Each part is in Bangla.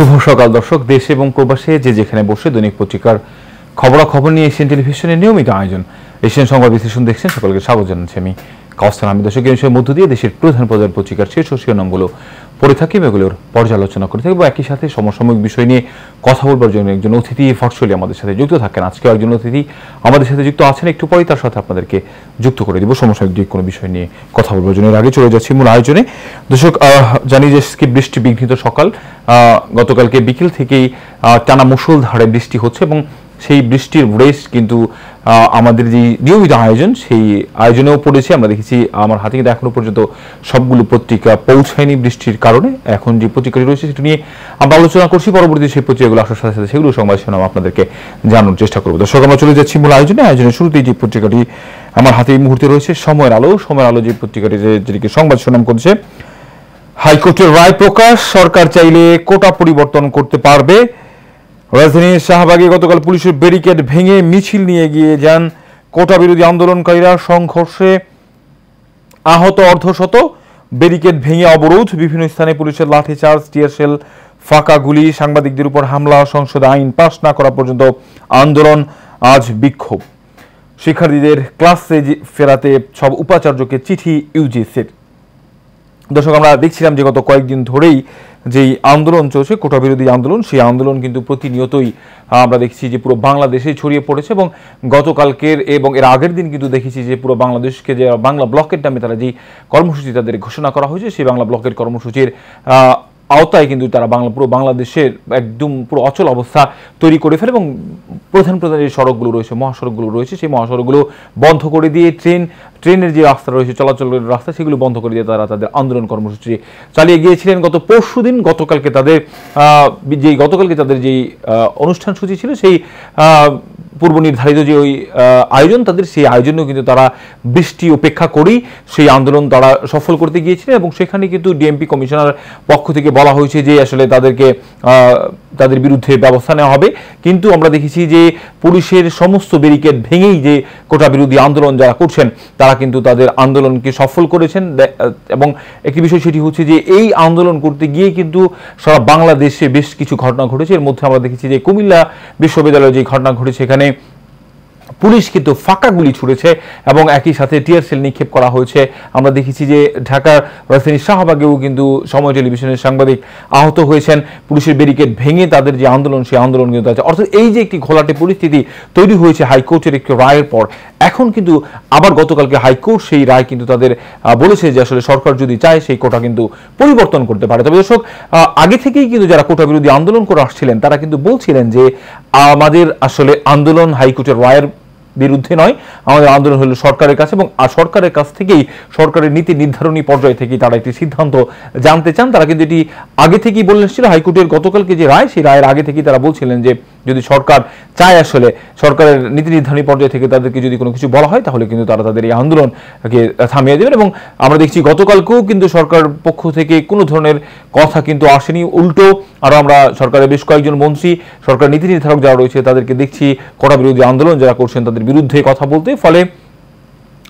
শুভ সকাল দর্শক। দেশ এবং প্রবাসে যে যেখানে বসে দৈনিক পত্রিকার খবরাখবর নিয়ে এশিয়ান টেলিভিশনের নিয়মিত আয়োজন। এশিয়ান সংবাদ বিশ্লেষণ দেখছেন, সকলকে স্বাগত জানাচ্ছি আমি। কাউস্তান। আমি দর্শক এই বিষয়ের মধ্য দিয়ে দেশের প্রধান প্রধান পত্রিকার শীর্ষ শিরোনামগুলো পড়ে থাকি এবং এগুলোর পর্যালোচনা করে থাকি এবং একই সাথে সমসাময়িক বিষয় নিয়ে কথা বলবার জন্য একজন অতিথি ভার্চুয়ালি আমাদের সাথে যুক্ত থাকেন। আজকে একজন অতিথি আমাদের সাথে যুক্ত আছেন। একটু পরেই তার সাথে আপনাদেরকে যুক্ত করে দিব সমসাময়িক দিক কোনো বিষয় নিয়ে কথা বলবার জন্য। এর আগে চলে যাচ্ছি মূল আয়োজনে। দর্শক জানি যে কি বৃষ্টি বিঘ্নিত সকাল। গতকালকে বিকেল থেকেই টানা মুষলধারে বৃষ্টি হচ্ছে এবং সেই বৃষ্টির রেস কিন্তু আমাদের যে নিয়মিত আয়োজন, সেই আয়োজনেও পড়েছে। আমরা দেখেছি, আমার হাতে কিন্তু এখনও পর্যন্ত সবগুলো পত্রিকা পৌঁছায়নি বৃষ্টির কারণে। এখন যে পত্রিকাটি রয়েছে, সেটা নিয়ে আমরা আলোচনা করছি। পরবর্তী সেই পত্রিকাগুলো আসার সাথে সাথে সেগুলো সংবাদ শিরোনাম আপনাদেরকে জানানোর চেষ্টা করব। দর্শক, আমরা চলে যাচ্ছি মূল আয়োজনে। আয়োজনের শুরুতেই যে পত্রিকাটি আমার হাতে এই মুহূর্তে রয়েছে, সময়ের আলো। সময়ের আলো যে পত্রিকাটি যেটিকে সংবাদ শিরোনাম করছে, হাইকোর্টের রায় প্রকাশ। সরকার চাইলে কোটা পরিবর্তন করতে পারবে। রাজধানীর শাহবাগে গতকাল পুলিশের ব্যারিকেড ভেঙে মিছিল নিয়ে গিয়ে যান কোটা বিরোধী আন্দোলনকারীরা। সংঘর্ষে আহত অর্ধশত। ব্যারিকেড ভেঙে অবরোধ। বিভিন্ন স্থানে পুলিশের লাঠিচার্জ টিয়ারশেল ফাঁকা গুলি, সাংবাদিকদের উপর হামলা, সংসদে আইন পাশ না করা পর্যন্ত আন্দোলন আজ বিক্ষোভ। শিক্ষার্থীদের ক্লাসে ফেরাতে সব উপাচার্যকে চিঠি ইউজিসির। দর্শক, আমরা দেখছিলাম যে গত কয়েকদিন ধরেই যেই আন্দোলন চলছে কোটা বিরোধী আন্দোলন, সেই আন্দোলন কিন্তু প্রতিনিয়তই আমরা দেখছি যে পুরো বাংলাদেশে ছড়িয়ে পড়েছে এবং গতকালকের এবং এর আগের দিন কিন্তু দেখেছি যে পুরো বাংলাদেশকে যে বাংলা ব্লকের নামে তারা যে কর্মসূচি তাদের ঘোষণা করা হয়েছে, সেই বাংলা ব্লকের কর্মসূচির আওতায় কিন্তু তারা বাংলা, পুরো বাংলাদেশের একদম পুরো অচল অবস্থা তৈরি করে ফেলে এবং প্রধান প্রধান যে সড়কগুলো রয়েছে, মহাসড়কগুলো রয়েছে, সেই মহাসড়কগুলো বন্ধ করে দিয়ে ট্রেন, ট্রেনের যে রাস্তা রয়েছে, চলাচলের রাস্তা, সেগুলো বন্ধ করে দিয়ে তারা তাদের আন্দোলন কর্মসূচি চালিয়ে গিয়েছিলেন। গত পরশু দিন গতকালকে তাদের যেই গতকালকে তাদের যেই অনুষ্ঠান সূচি ছিল, সেই পূর্ব নির্ধারিত যে ওই আয়োজন, তাদের সেই আয়োজনেও কিন্তু তারা বৃষ্টি উপেক্ষা করেই সেই আন্দোলন তারা সফল করতে গিয়েছিলেন এবং সেখানে কিন্তু ডিএমপি কমিশনার পক্ষ থেকে বলা হয়েছে যে আসলে তাদেরকে তাদের বিরুদ্ধে ব্যবস্থা নেওয়া হবে। কিন্তু আমরা দেখেছি যে পুলিশের সমস্ত ব্যারিকেড ভেঙেই যে কোটা বিরোধী আন্দোলন যারা করছেন, তারা কিন্তু তাদের আন্দোলনকে সফল করেছেন। এবং একটি বিষয় সেটি হচ্ছে যে এই আন্দোলন করতে গিয়ে কিন্তু সারা বাংলাদেশে বেশ কিছু ঘটনা ঘটেছে। এর মধ্যে আমরা দেখেছি যে কুমিল্লা বিশ্ববিদ্যালয়ে যে ঘটনা ঘটেছে, এখানে পুলিশ কিন্তু ফাঁকা গুলি ছুড়েছে এবং একই সাথে টিয়ার সেল নিক্ষেপ করা হয়েছে। আমরা দেখেছি যে ঢাকার রাজধানীর শাহবাগেও কিন্তু সময় টেলিভিশনের সাংবাদিক আহত হয়েছেন। পুলিশের ব্যারিকেড ভেঙে তাদের যে আন্দোলন, সেই আন্দোলন কিন্তু আছে। অর্থাৎ এই যে একটি ঘোলাটে পরিস্থিতি তৈরি হয়েছে হাইকোর্টের একটি রায়ের পর, এখন কিন্তু আবার গতকালকে হাইকোর্ট সেই রায় কিন্তু তাদের বলেছে যে আসলে সরকার যদি চায় সেই কোটা কিন্তু পরিবর্তন করতে পারে। তবে দর্শক আগে থেকেই কিন্তু যারা কোটা বিরোধী আন্দোলন করে আসছিলেন, তারা কিন্তু বলছিলেন যে আমাদের আসলে আন্দোলন হাইকোর্টের রায়ের বিরুদ্ধে নয়। আমাদের আন্দোলন হলো সরকারের কাছে এবং আর সরকারের কাছ থেকেই সরকারের নীতি নির্ধারণী পর্যায় থেকে তারা একটি সিদ্ধান্ত জানতে চান। তারা কিন্তু এটি আগে থেকেই বলে এসেছিল। হাইকোর্টের গতকালকে যে রায়, সেই রায়ের আগে থেকেই তারা বলছিলেন যে যদি সরকার চায় আসলে সরকারের নীতি নির্ধারণী পর্যায় থেকে তাদেরকে যদি কোনো কিছু বলা হয়, তাহলে কিন্তু তারা তাদের এই আন্দোলনকে থামিয়ে দেবেন। এবং আমরা দেখছি গতকালকেও কিন্তু সরকার পক্ষ থেকে কোনো ধরনের কথা কিন্তু আসেনি। উল্টো আরও আমরা সরকারের বেশ কয়েকজন মন্ত্রী সরকার নীতি নির্ধারক যারা রয়েছে, তাদেরকে দেখছি কড়া বিরোধী আন্দোলন যারা করছেন তাদের বিরুদ্ধে কথা বলতে। ফলে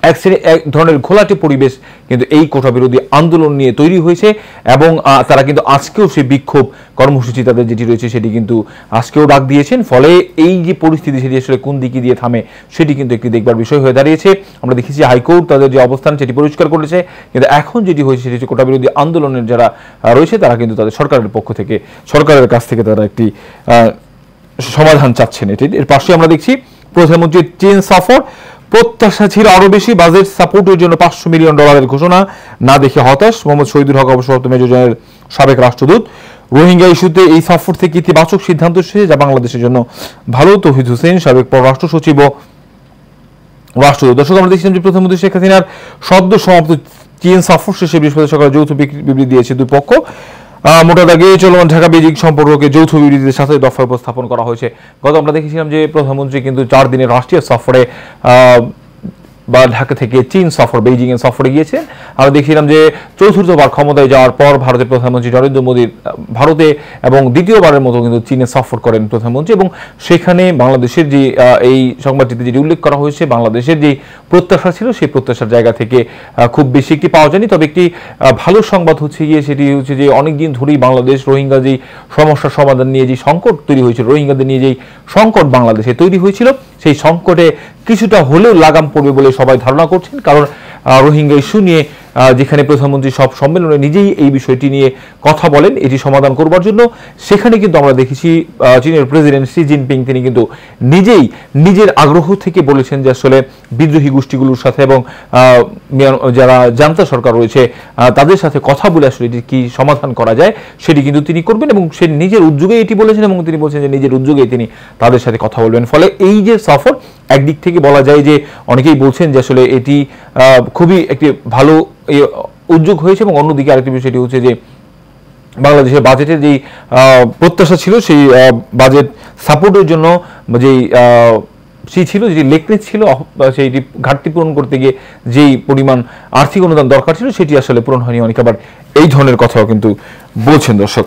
এক শ্রেণী- এক ধরনের ঘোলাটে পরিবেশ কিন্তু এই কোটা বিরোধী আন্দোলন নিয়ে তৈরি হয়েছে এবং তারা কিন্তু আজকেও সেই বিক্ষোভ কর্মসূচি তাদের যেটি রয়েছে সেটি কিন্তু আজকেও ডাক দিয়েছেন। ফলে এই যে পরিস্থিতি সেটি আসলে কোন দিকে দিয়ে থামে সেটি কিন্তু একটি দেখবার বিষয় হয়ে দাঁড়িয়েছে। আমরা দেখেছি হাইকোর্ট তাদের যে অবস্থান সেটি পরিষ্কার করেছে। কিন্তু এখন যেটি হয়েছে সেটি হচ্ছে কোটা বিরোধী আন্দোলনের যারা রয়েছে তারা কিন্তু তাদের সরকারের পক্ষ থেকে, সরকারের কাছ থেকে তারা একটি সমাধান চাচ্ছেন এটি। এর পাশে আমরা দেখছি প্রধানমন্ত্রীর চীন সফর। প্রত্যাশা ছিল আরও বেশি। বাজেট সাপোর্টের জন্য পাঁচশো মিলিয়ন ডলারের ঘোষণা। না দেখে হতাশ। মোহাম্মদ শহীদুল হক অবসরপ্রাপ্ত মেজর সাবেক রাষ্ট্রদূত। রোহিঙ্গা ইস্যুতে এই সফর থেকে ইতিবাচক সিদ্ধান্ত এসেছে, যা বাংলাদেশের জন্য ভালো। তৌহিদ হোসেন, সাবেক পররাষ্ট্র সচিব ও রাষ্ট্রদূত। দর্শক, আমরা দেখছিলাম যে প্রধানমন্ত্রী শেখ হাসিনার সদ্য সমাপ্ত চীন সফর শেষে বৃহস্পতি সকালে যৌথ বিবৃতি দিয়েছে দুই পক্ষ মোটা দাগে চলমান ঢাকা বেজিং সম্পর্ককে যৌথ বিবৃতির সাথে দফা উপস্থাপন করা হয়েছে। গত আমরা দেখেছিলাম যে প্রধানমন্ত্রী কিন্তু চার দিনের রাষ্ট্রীয় সফরে বা ঢাকা থেকে চীন সফর বেইজিং এর সফরে গিয়েছেন আমরা দেখছিলাম যে চতুর্থবার ক্ষমতায় যাওয়ার পর ভারতের প্রধানমন্ত্রী নরেন্দ্র মোদী ভারতে এবং দ্বিতীয়বারের মতো কিন্তু চীনে সফর করেন প্রধানমন্ত্রী। এবং সেখানে বাংলাদেশের যে এই সংবাদটিতে যেটি উল্লেখ করা হয়েছে, বাংলাদেশের যে প্রত্যাশা ছিল, সেই প্রত্যাশার জায়গা থেকে খুব বেশি একটি পাওয়া যায়নি। তবে একটি ভালো সংবাদ হচ্ছে গিয়ে, সেটি হচ্ছে যে অনেকদিন ধরেই বাংলাদেশ রোহিঙ্গা যে সমস্যার সমাধান নিয়ে যে সংকট তৈরি হয়েছিল, রোহিঙ্গাদের নিয়ে যেই সংকট বাংলাদেশে তৈরি হয়েছিল, সেই সংকটে কিছুটা হলেও লাগাম পড়বে বলে সবাই ধারণা করছেন। কারণ রোহিঙ্গা ইস্যু নিয়ে যেখানে প্রধানমন্ত্রী সব সম্মেলনে নিজেই এই বিষয়টি নিয়ে কথা বলেন, এটি সমাধান করবার জন্য। সেখানে কিন্তু আমরা দেখেছি চীনের প্রেসিডেন্ট শি জিনপিং, তিনি কিন্তু নিজেই নিজের আগ্রহ থেকে বলেছেন যে আসলে বিদ্রোহী গোষ্ঠীগুলোর সাথে এবং যারা জান্তা সরকার রয়েছে তাদের সাথে কথা বলে আসলে এটি কি সমাধান করা যায়, সেটি কিন্তু তিনি করবেন এবং সে নিজের উদ্যোগে এটি বলেছেন এবং তিনি বলছেন যে নিজের উদ্যোগে তিনি তাদের সাথে কথা বলবেন। ফলে এই যে সফর একদিক থেকে বলা যায় যে অনেকেই বলছেন যে আসলে এটি খুবই একটি ভালো উদ্যোগ হয়েছে এবং অন্যদিকে আরেকটি বিষয় বিষয়টি হচ্ছে যে বাংলাদেশের বাজেটের যেই প্রত্যাশা ছিল, সেই বাজেট সাপোর্টের জন্য যেই সেই ছিল যে লেকনেস ছিল সেইটি ঘাটতি পূরণ করতে গিয়ে যেই পরিমাণ আর্থিক অনুদান দরকার ছিল, সেটি আসলে পূরণ হয়নি অনেক, আবার এই ধরনের কথাও কিন্তু বলছেন দর্শক।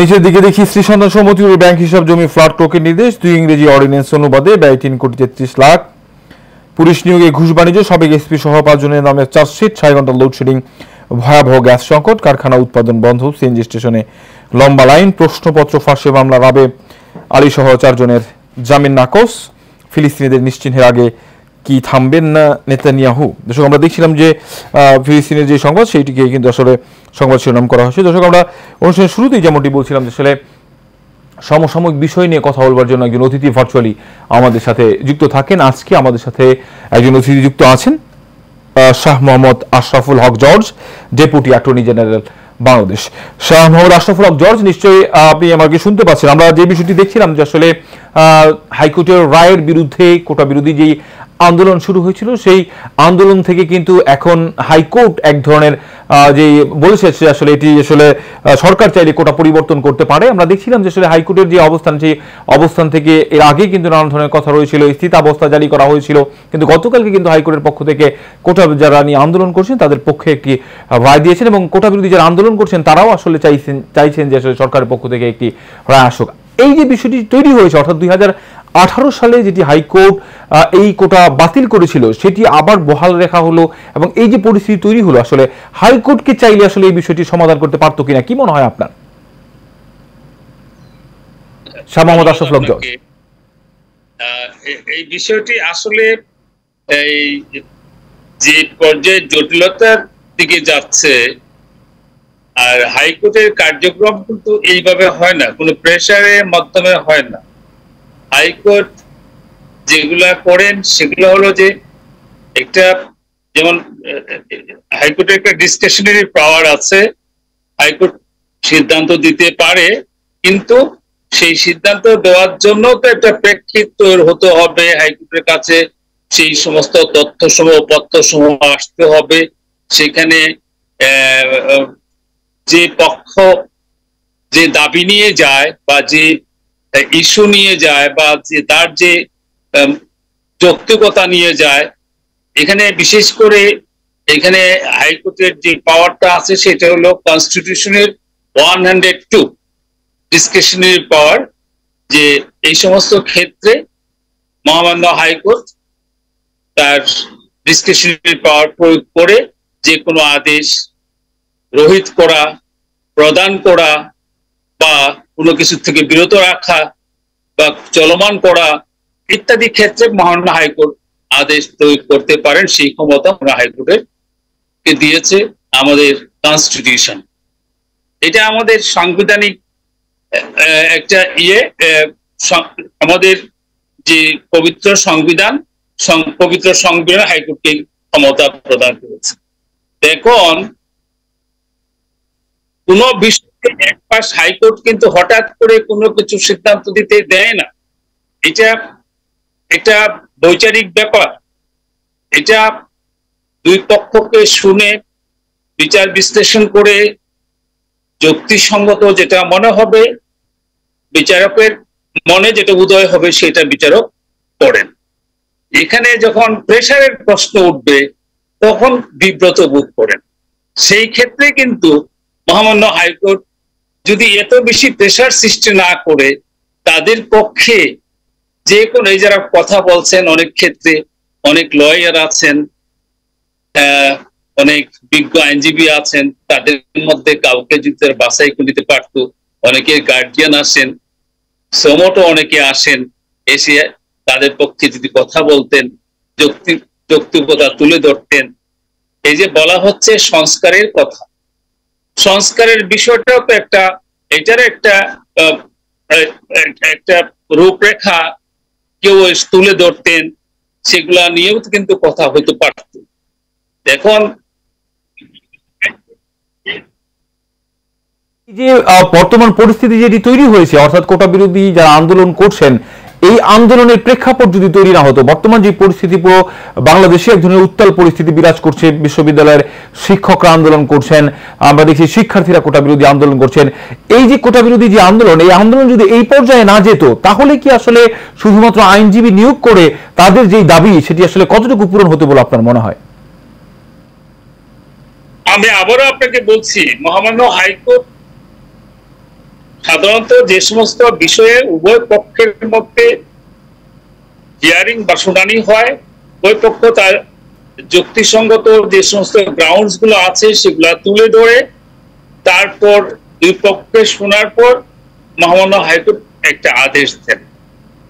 নিচের দিকে দেখি শ্রী সন্তান সমতি ব্যাংক হিসাব জমি ফ্ল্যাট ক্রোকের নির্দেশ। দুই ইংরেজি অর্ডিন্যান্স অনুবাদে ব্যয় তিন কোটি তেত্রিশ লাখ। পুলিশ নিয়োগে ঘুষ বাণিজ্য, সাবেক এসপি সহ পাঁচজনের নামে চার্জশিট, ছয় ঘণ্টা লোডশেডিং, ভয়াবহ গ্যাস সংকট, কারখানা উৎপাদন বন্ধ, সিএনজি স্টেশনে লম্বা লাইন, প্রশ্নপত্র ফাঁসে মামলা, রাবে আলী সহ চারজনের জামিন নাকচ। ফিলিস্তিনিদের নিশ্চিহ্নের আগে কি থামবেন না নেতানিয়াহু? দর্শক, আমরা দেখছিলাম যে ফিলিস্তিনের যে সংবাদ, সেইটিকে কিন্তু আসলে সংবাদ শিরোনাম করা হয়েছে। দর্শক, আমরা অনুষ্ঠানের শুরুতেই যেমনটি বলছিলাম যে, আসলে সমসাময়িক বিষয় নিয়ে কথা বলবার জন্য একজন অতিথি ভার্চুয়ালি আমাদের সাথে যুক্ত থাকেন। আজকে আমাদের সাথে একজন অতিথি যুক্ত আছেন Shah Mohammad Ashraful Haque George, deputy attorney general Bangladesh. Shah Mohammad Ashraful Haque George, নিশ্চয়ই আপনি আমাকে শুনতে পাচ্ছেন। আমরা যে বিষয়টি দেখছিলাম যে, আসলে হাইকোর্টের রায়ের বিরুদ্ধে কোটা বিরোধী যেই আন্দোলন শুরু হয়েছিল, সেই আন্দোলন থেকে কিন্তু এখন হাইকোর্ট এক ধরনের যে বলেছে আসলে এটি আসলে সরকার চাইলে কোটা পরিবর্তন করতে পারে। আমরা দেখছিলাম যে আসলে হাইকোর্টের যে অবস্থান, সেই অবস্থান থেকে এর আগে কিন্তু নানান ধরনের কথা রয়েছিল, স্থিতাবস্থা জারি করা হয়েছিল। কিন্তু গতকালকে কিন্তু হাইকোর্টের পক্ষ থেকে কোটা যারা নিয়ে আন্দোলন করছেন, তাদের পক্ষে একটি রায় দিয়েছেন এবং কোটা বিরোধী যারা আন্দোলন করছেন, তারাও আসলে চাইছেন চাইছেন যে আসলে সরকারের পক্ষ থেকে একটি রায় আসুক। এই যে বিষয়টি তৈরি হয়েছে, অর্থাৎ দুই আঠারো সালে যেটি হাইকোর্ট এই কোটা বাতিল করেছিল, সেটি আবার বহাল রেখা হলো এবং এই যে পরিস্থিতি তৈরি হলো, আসলে হাইকোর্টকে চাইলে আসলে এই বিষয়টি সমাধান করতে পারতো কিনা, কি মনে হয় আপনার? শাহ আশরাফ এই বিষয়টি আসলে এই যে পর্যায়ে জটিলতার দিকে যাচ্ছে আর হাইকোর্টের কার্যক্রম কিন্তু এইভাবে হয় না, কোনো প্রেশারের মাধ্যমে হয় না। হাইকোর্ট যেগুলা করেন সেগুলো হলো যে একটা যেমন, হাইকোর্টের একটা ডিসকাশনারি পাওয়ার আছে, হাইকোর্ট সিদ্ধান্ত দিতে পারে, কিন্তু সেই সিদ্ধান্ত দেওয়ার জন্য তো একটা প্রেক্ষিত হতে হবে, হাইকোর্টের কাছে সেই সমস্ত তথ্য সমূহ পত্র সমূহ আসতে হবে। সেখানে যে পক্ষ যে দাবি নিয়ে যায় বা যে ইস্যু নিয়ে যায় বা যে তার যে যৌক্তিকতা নিয়ে যায়, এখানে বিশেষ করে এখানে হাইকোর্টের যে পাওয়ারটা আছে সেটা হলো কনস্টিটিউশনের one hundred two discretionary power, যে এই সমস্ত ক্ষেত্রে মহামান্য হাইকোর্ট তার ডিসক্রিপশনারি পাওয়ার প্রয়োগ করে যে কোনো আদেশ রোহিত করা প্রদান করা বা কোনো কিছু থেকে বিরত রাখা বা চলমান করা ইত্যাদি ক্ষেত্রে মহামান্য হাইকোর্ট আদেশ প্রয়োগ করতে পারেন, সেই ক্ষমতা আমরা হাইকোর্টের দিয়েছে আমাদের কনস্টিটিউশন এটা আমাদের সাংবিধানিক একটা ইয়ে আমাদের যে পবিত্র সংবিধান পবিত্র সংবিধান হাইকোর্টকে ক্ষমতা প্রদান করেছে। এখন কোন বিষয়ে এক পাশ হাইকোর্ট কিন্তু হঠাৎ করে কোনো কিছু সিদ্ধান্ত দিতে দেয় না। এটা এটা বৈচারিক ব্যাপার। এটা দুই পক্ষকে শুনে বিচার বিশ্লেষণ করে যুক্তিসঙ্গত যেটা মনে হবে, বিচারকের মনে যেটা উদয় হবে সেটা বিচারক করেন। এখানে যখন প্রেশারের প্রশ্ন উঠবে, তখন বিব্রত বোধ করেন। সেই ক্ষেত্রে কিন্তু মহামান্য হাইকোর্ট যদি এত বেশি প্রেশার সৃষ্টি না করে তাদের পক্ষে যে কোনো এই যারা কথা বলছেন অনেক ক্ষেত্রে অনেক লয়ার আছেন অনেক বিজ্ঞ আইনজীবী আছেন, তাদের মধ্যে কাউকে যদি করে নিতে পারতো অনেকে গার্জিয়ান আসেন, সমটো অনেকে আসেন, এসে তাদের পক্ষে যদি কথা বলতেন যৌক্তিক যৌক্তিকতা তুলে ধরতেন। এই যে বলা হচ্ছে সংস্কারের কথা। সংস্কারের বিষয়টাও তো একটা, এটার একটা একটা রূপরেখা কেউ তুলে ধরতেন, সেগুলা নিয়েও কিন্তু কথা হইতে পারত। এখন যে বর্তমান পরিস্থিতি যেটি তৈরি হয়েছে, অর্থাৎ কোটা বিরোধী যারা আন্দোলন করছেন এই আন্দোলনের প্রেক্ষাপট যদি তৈরি না হতো, বর্তমান যে পরিস্থিতি, পুরো বাংলাদেশে এক ধরনের উত্তাল পরিস্থিতি বিরাজ করছে, বিশ্ববিদ্যালয়ের শিক্ষকরা আন্দোলন করছেন, আমরা দেখছি শিক্ষার্থীরা কোটা বিরোধী আন্দোলন করছেন। এই যে কোটা বিরোধী যে আন্দোলন, এই আন্দোলন যদি এই পর্যায়ে না যেত, তাহলে কি আসলে শুধুমাত্র আইনজীবী নিয়োগ করে তাদের যে দাবি, সেটি আসলে কতটুকু পূরণ হতে বলে আপনার মনে হয়? আমি আবারও আপনাকে বলছি, মহামান্য হাইকোর্ট সাধারণত যে সমস্ত বিষয়ে উভয় পক্ষের মধ্যে হিয়ারিং বা শুনানি হয়, উভয় পক্ষ তার যুক্তিসঙ্গত যে সমস্ত গ্রাউন্ডসগুলো আছে সেগুলা তুলে ধরে, তারপর দুই পক্ষে শোনার পর মহামান্য হাইকোর্ট একটা আদেশ দেন।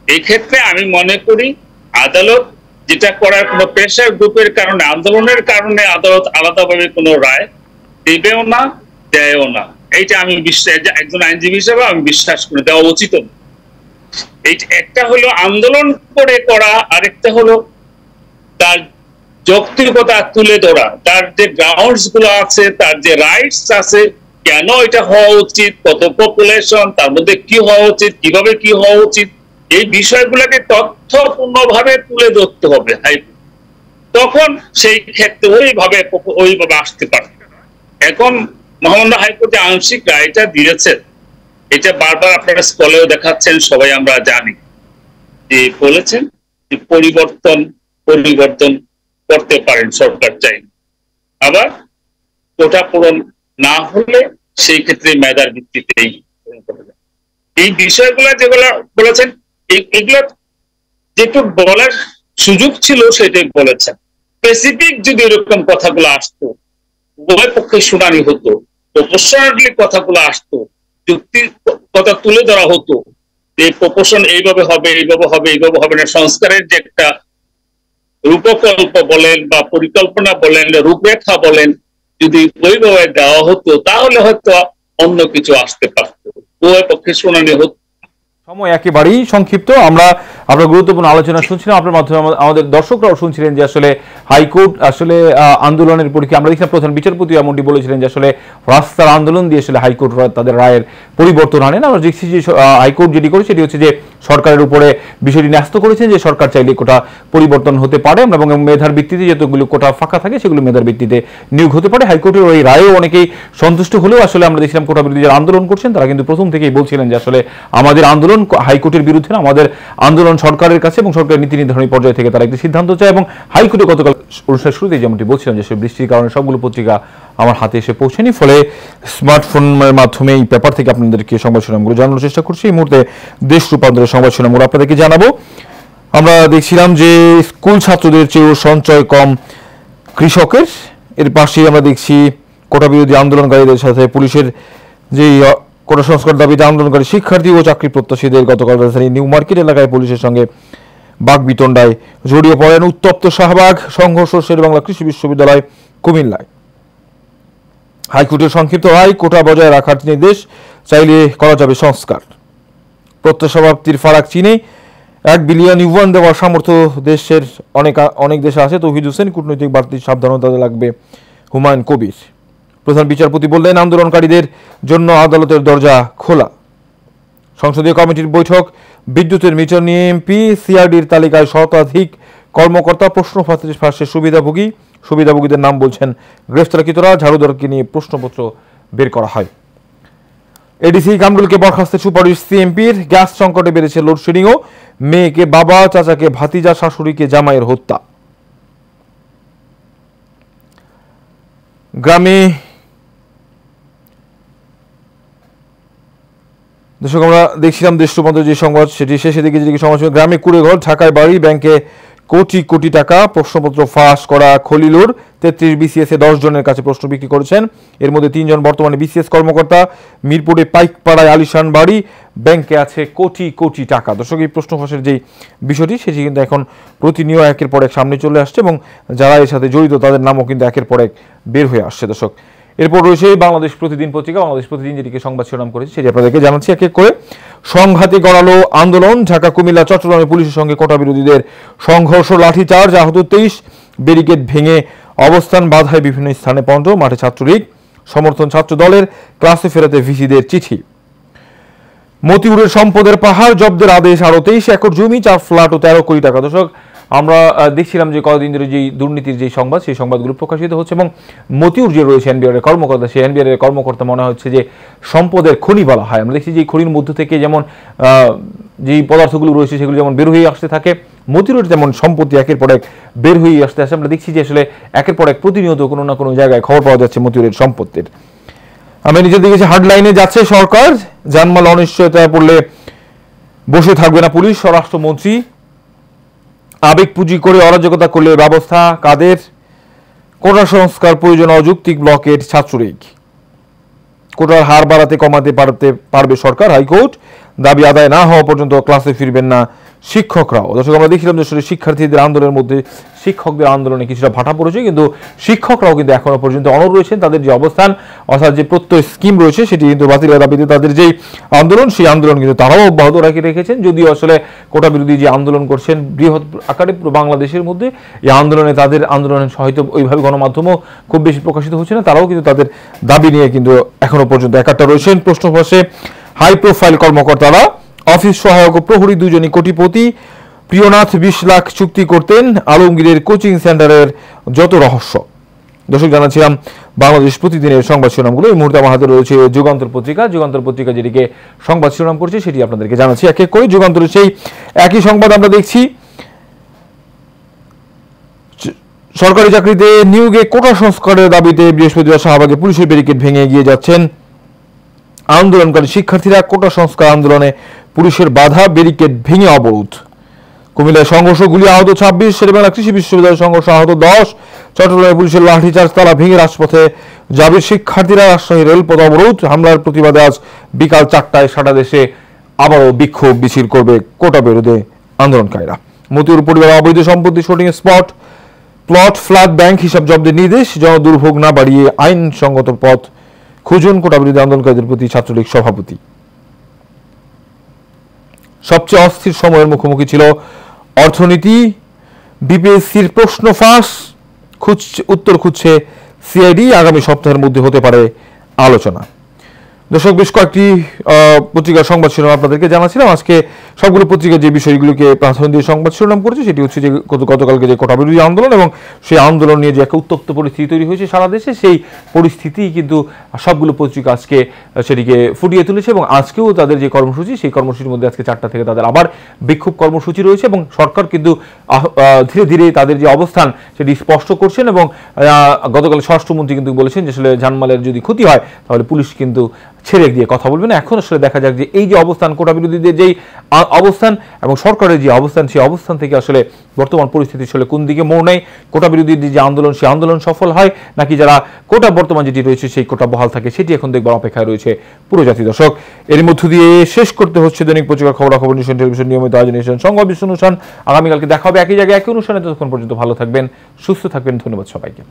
এই ক্ষেত্রে আমি মনে করি আদালত যেটা করার কোনো প্রেশার গ্রুপের কারণে, আন্দোলনের কারণে আদালত আলাদাভাবে কোনো রায় দেবেও না, দেয়ও না। এইটা আমি বিশ্বাস একজন আইনজীবী হিসেবে আমি বিশ্বাস করি, দেওয়া উচিত। একটা হলো আন্দোলন করে করা, আরেকটা হলো তার যৌক্তিকতা তুলে ধরা, তার যে গ্রাউন্ডসগুলো আছে, তার যে রাইটস আছে, কেন এটা হওয়া উচিত, কত পপুলেশন তার মধ্যে কি হওয়া উচিত, কীভাবে কি হওয়া উচিত, এই বিষয়গুলোকে তথ্যপূর্ণভাবে তুলে ধরতে হবে তখন সেই ক্ষেত্রে ওইভাবে ওইভাবে আসতে পারে এখন মহামান্য হাইকোর্টে আংশিক রায়টা দিয়েছেন। এটা বারবার আপনারা স্কলেও দেখাচ্ছেন, সবাই আমরা জানি। যে বলেছেন যে পরিবর্তন পরিবর্তন করতে পারেন সরকার চাই। আবার কোটা পূরণ না হলে সেই ক্ষেত্রে মেধার ভিত্তিতেই এই বিষয়গুলো যেগুলো বলেছেন এগুলো যেটুকু বলার সুযোগ ছিল সেটাই বলেছেন। স্পেসিফিক যদি এরকম কথাগুলো আসতো, উভয় পক্ষে শুনানি হতো প্রপোশনালি কথাগুলো আসতো, যুক্তি কথা তুলে ধরা হতো যে প্রপোশন এইভাবে হবে এইভাবে হবে এইভাবে হবে না। সংস্কারের যে একটা রূপকল্প বলেন বা পরিকল্পনা বলেন, রূপরেখা বলেন, যদি ওইভাবে দেওয়া হতো, তাহলে হয়তো অন্য কিছু আসতে পারতো। উভয় পক্ষে শুনানি হতো। সময় একেবারেই সংক্ষিপ্ত। আমরা আমরা গুরুত্বপূর্ণ আলোচনা শুনছিলাম। আপনার মাধ্যমে আমা- আমাদের দর্শকরাও শুনছিলেন যে আসলে হাইকোর্ট আসলে আন্দোলনের পরীক্ষা আমরা দেখছিলাম প্রধান বিচারপতি এমনটি বলেছিলেন যে আসলে রাস্তার আন্দোলন দিয়ে আসলে হাইকোর্ট তাদের রায়ের পরিবর্তন আনেন। আমরা দেখছি যে হাইকোর্ট যেটি করে সেটি হচ্ছে যে সরকারের উপরে বিষয়টি ন্যস্ত করেছেন যে সরকার চাইলে কোটা পরিবর্তন হতে পারে এবং মেধার ভিত্তিতে যতগুলো কোটা ফাঁকা থাকে সেগুলো মেধার ভিত্তিতে নিয়োগ হতে পারে। হাইকোর্টের ওই রায়েও অনেকেই সন্তুষ্ট হলেও আসলে আমরা দেখছিলাম কোটা বিরোধী যারা আন্দোলন করছেন তারা কিন্তু প্রথম থেকেই বলছিলেন যে আসলে আমাদের আন্দোলন ক- হাইকোর্টের বিরুদ্ধে আমাদের আন্দোলন সরকারের কাছে এবং সরকারের নীতি নির্ধারণী পর্যায় থেকে তারা একটি সিদ্ধান্ত চায় এবং হাইকোর্টে গতকাল অনুষ্ঠানের শুরুতেই যেমনটি বলছিলাম যে সে বৃষ্টির কারণে সবগুলো পত্রিকা আমার হাতে এসে পৌঁছেনি, ফলে স্মার্টফোনের মাধ্যমে এই পেপার থেকে আপনাদেরকে সংবাদ শিরোনামগুলো জানানোর চেষ্টা করছি। এই মুহূর্তে দেশ রূপান্তরের সংবাদ শিরোনামগুলো আপনাদেরকে জানাব। আমরা দেখছিলাম যে স্কুল ছাত্রদের চেয়েও সঞ্চয় কম কৃষকের। এর পাশেই আমরা দেখছি কোটা বিরোধী আন্দোলনকারীদের সাথে পুলিশের যে কোটা সংস্কার দাবিতে আন্দোলনকারী শিক্ষার্থী ও চাকরি প্রত্যাশীদের গতকাল রাজধানী নিউ মার্কেট এলাকায় পুলিশের সঙ্গে বাগবিতণ্ডায় জড়িয়ে পড়েন উত্তপ্ত শাহবাগ সংঘর্ষ শেরবাংলা কৃষি বিশ্ববিদ্যালয় কুমিল্লায়। হাইকোর্টের সংক্ষিপ্ত রায় কোটা বজায় রাখার নির্দেশ চাইলে করা যাবে সংস্কার। প্রত্যাশা প্রাপ্তির ফারাক চীনে এক বিলিয়ন ইউয়ান দেওয়ার সামর্থ্য দেশের অনেক অনেক দেশে আছে। তৌহিদ হোসেন কূটনৈতিক বাড়তি সাবধানতা লাগবে হুমায়ুন কবির। প্রধান বিচারপতি বললেন, আন্দোলনকারীদের জন্য আদালতের দরজা খোলা। সংসদীয় কমিটির বৈঠক, বিদ্যুতের মিটার নিয়ে এমপি, সিআরডির তালিকায় শতাধিক কর্মকর্তা, প্রশ্ন ফাঁসে ফাঁসে সুবিধাভোগী, সুবিধাভোগীদের নাম বলছেন গ্রেফতারকৃতরা, ঝাড়ুদারকে নিয়ে প্রশ্নপত্র বের করা হয়। এডিসি কামরুলকে বরখাস্তের সুপারিশ সিএমপির, গ্যাস সংকটে বেড়েছে লোডশেডিংও, মেয়েকে বাবা, চাচাকে ভাতিজা, শাশুড়িকে জামাইয়ের হত্যা। গ্রামে দর্শক আমরা দেখছিলাম দেশমন্ত্র যে সংবাদ সেটি শেষে দিকে যেদিকে ছিল, গ্রামে কুড়েঘর ঢাকায় বাড়ি ব্যাংকে কোটি কোটি টাকা প্রশ্নপত্র ফাঁস করা খলিলুর। তেত্রিশ বিসিএস দশ জনের কাছে প্রশ্ন বিক্রি করেছেন। এর মধ্যে তিনজন বর্তমানে বিসিএস কর্মকর্তা। মিরপুরে পাইকপাড়ায় আলিশান বাড়ি ব্যাংকে আছে কোটি কোটি টাকা। দর্শক এই প্রশ্ন ফাঁসের যে বিষয়টি সেটি কিন্তু এখন প্রতিনিয়ত একের পর এক সামনে চলে আসছে এবং যারা এর সাথে জড়িত তাদের নামও কিন্তু একের পর এক বের হয়ে আসছে। দর্শক এরপর রয়েছে বাংলাদেশ প্রতিদিন পত্রিকা, বাংলাদেশ প্রতিদিন যেটিকে সংবাদ শিরোনাম করেছে, সেটি আপনাদেরকে জানাচ্ছি এক এক করে। সংঘাতে গড়ালো আন্দোলন, ঢাকা, কুমিল্লা, চট্টগ্রামে পুলিশের সঙ্গে কোটা বিরোধীদের সংঘর্ষ, লাঠিচার্জ, আহত তেইশ, ব্যারিকেড ভেঙে অবস্থান, বাধায় বিভিন্ন স্থানে পণ্ড, মাঠে ছাত্রলীগ, সমর্থন ছাত্র দলের ক্লাসে ফেরাতে ভিসিদের চিঠি। মতিউরের সম্পদের পাহাড়, জব্দের আদেশ আরও তেইশ একর জমি, চার ফ্ল্যাট ও তেরো কোটি টাকা দর্শক আমরা দেখছিলাম যে কদিন ধরে যে দুর্নীতির যে সংবাদ, সেই সংবাদগুলো প্রকাশিত হচ্ছে এবং মতিউর যে রয়েছে এনবিআর এর কর্মকর্তা, সেই এনবিআর এর কর্মকর্তা মনে হচ্ছে যে সম্পদের খনি বলা হয়। আমরা দেখছি যে খনির মধ্য থেকে যেমন যেই পদার্থগুলো রয়েছে সেগুলো যেমন বের হয়ে আসতে থাকে, মতিউরের যেমন সম্পত্তি একের পর এক বের হয়ে আসতে আসে। আমরা দেখছি যে আসলে একের পর এক প্রতিনিয়ত কোনো না কোনো জায়গায় খবর পাওয়া যাচ্ছে মতিউরের সম্পত্তির। আমি নিজে দেখেছি হার্ডলাইনে যাচ্ছে সরকার জানমাল অনিশ্চয়তায় পড়লে বসে থাকবে না পুলিশ, স্বরাষ্ট্রমন্ত্রী আবেগ পুঁজি করে অরাজকতা করলে ব্যবস্থা কাদের? কোটা সংস্কার প্রয়োজন অযৌক্তিক ব্লকের ছাত্রলীগ। কোটার হার বাড়াতে, কমাতে পারতে পারবে সরকার, হাইকোর্ট। দাবি আদায় না হওয়া পর্যন্ত ক্লাসে ফিরবেন না শিক্ষকরাও। দর্শক, আমরা দেখছিলাম যে শিক্ষার্থীদের আন্দোলনের মধ্যে শিক্ষকদের আন্দোলনে কিছুটা ভাটা পড়েছে, কিন্তু শিক্ষকরাও কিন্তু এখনও পর্যন্ত অনর রয়েছেন। তাদের যে অবস্থান, অর্থাৎ যে প্রত্যয় স্কিম রয়েছে, সেটি কিন্তু বাতিলের দাবিতে তাদের যেই আন্দোলন, সেই আন্দোলন কিন্তু তারাও অব্যাহত রাখি রেখেছেন। যদিও আসলে কোটা বিরোধী যে আন্দোলন করছেন, বৃহৎ আকারে বাংলাদেশের মধ্যে, এই আন্দোলনে তাদের আন্দোলনের হয়তো ওইভাবে গণমাধ্যমও খুব বেশি প্রকাশিত হচ্ছে না। তারাও কিন্তু তাদের দাবি নিয়ে কিন্তু এখনও পর্যন্ত একাত্তা রয়েছেন। প্রশ্ন হাই প্রোফাইল কর্মকর্তারা অফিস সহায়ক প্রহরী দুজনই কোটিপতি। প্রিয়নাথ বিশ লাখ চুক্তি করতেন আলমগীরের কোচিং সেন্টারের যত রহস্য। দর্শক, জানাচ্ছিলাম, বাংলাদেশ প্রতিদিনের সংবাদ শিরোনামগুলো। এই মুহূর্তে আমার হাতে রয়েছে যুগান্তর পত্রিকা। যুগান্তর পত্রিকা যেটিকে সংবাদ শিরোনাম করছে, সেটি আপনাদেরকে জানাচ্ছি এক এক করে। যুগান্তরের সেই একই সংবাদ আমরা দেখছি। সরকারি চাকরিতে নিয়োগে কোটা সংস্কারের দাবিতে বৃহস্পতিবার শাহবাগে পুলিশের ব্যারিকেড ভেঙে এগিয়ে যাচ্ছেন আন্দোলনকারী শিক্ষার্থীরা। কোটা সংস্কার আন্দোলনে পুলিশের বাধা, ব্যারিকেড ভেঙে অবরোধ। কুমিল্লায় সংঘর্ষ গুলি আহত ছাব্বিশ, শেরেবাংলা কৃষি বিশ্ববিদ্যালয়ের সংঘর্ষ, আহত দশ। চট্টগ্রামে পুলিশের লাঠিচার্জ তারা ভেঙে রাজপথে যাবে শিক্ষার্থীরা, রাজশাহী রেলপথ অবরোধ। হামলার প্রতিবাদে আজ বিকাল চারটায় সারা দেশে আবারও বিক্ষোভ মিছিল করবে কোটা বিরোধে আন্দোলনকারীরা। মতিউর পরিবার অবৈধ সম্পত্তি shooting spot, plot, flat, bank হিসাব জব্দের নির্দেশ। জন দুর্ভোগ না বাড়িয়ে আইনসঙ্গত পথ খুঁজুন কোটা বিরোধী আন্দোলনকারীদের প্রতি ছাত্রলীগ সভাপতি। সবচেয়ে অস্থির সময়ের মুখোমুখি ছিল অর্থনীতি, বিপিএসসির প্রশ্ন ফাঁস, খুঁজছে, উত্তর খুঁজছে সিআইডি। আগামী সপ্তাহের মধ্যে হতে পারে আলোচনা। দর্শক, বেশ কয়েকটি পত্রিকার সংবাদ শিরোনাম আপনাদেরকে জানাচ্ছিলাম। আজকে সবগুলো পত্রিকা যে বিষয়গুলোকে প্রাধান্য দিয়ে সংবাদ শিরোনাম করেছে, সেটি হচ্ছে যে গতকালকে যে কোটা বিরোধী আন্দোলন এবং সেই আন্দোলন নিয়ে যে একটা উত্তপ্ত পরিস্থিতি তৈরি হয়েছে সারা দেশে, সেই পরিস্থিতি কিন্তু সবগুলো পত্রিকা আজকে সেটিকে ফুটিয়ে তুলেছে এবং আজকেও তাদের যে কর্মসূচি, সেই কর্মসূচির মধ্যে আজকে চারটা থেকে তাদের আবার বিক্ষোভ কর্মসূচি রয়েছে এবং সরকার কিন্তু ধীরে ধীরে তাদের যে অবস্থান, সেটি স্পষ্ট করছেন এবং গতকাল স্বরাষ্ট্রমন্ত্রী কিন্তু বলেছেন যে আসলে জানমালের যদি ক্ষতি হয়, তাহলে পুলিশ কিন্তু ছেড়ে দিয়ে কথা বলবে না। এখন আসলে দেখা যাক যে এই যে অবস্থান, কোটা বিরোধীদের যেই অবস্থান এবং সরকারের যে অবস্থান, সেই অবস্থান থেকে আসলে বর্তমান পরিস্থিতি আসলে কোন দিকে মোড় নেয়? কোটা বিরোধী যে আন্দোলন, সেই আন্দোলন সফল হয় নাকি যারা কোটা বর্তমান যেটি রয়েছে, সেই কোটা বহাল থাকে, সেটি এখন দেখবার অপেক্ষায় রয়েছে পুরো জাতি দর্শক। এর মধ্য দিয়ে শেষ করতে হচ্ছে দৈনিক পত্রিকা খবরাখবর নিউশন টেলিভিশন নিয়মিত আয়োজন নিউশন সংবাদ বিশ্ব অনুষ্ঠান। আগামীকালকে দেখা হবে একই জায়গায়, একই অনুষ্ঠানে ততক্ষণ পর্যন্ত ভালো থাকবেন, সুস্থ থাকবেন, ধন্যবাদ সবাইকে।